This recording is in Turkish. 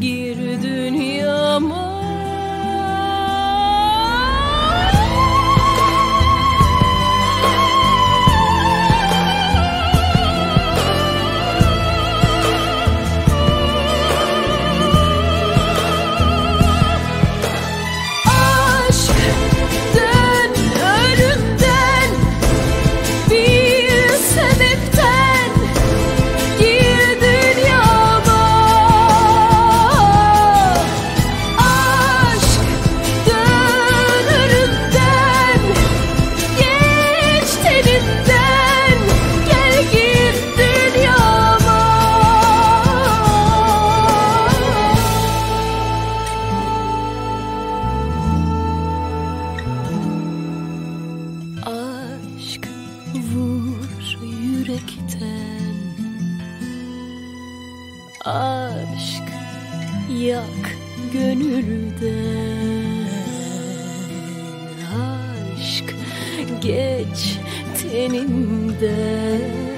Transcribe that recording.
gir yürekten. Aşk yak gönülden. Aşk geç tenimden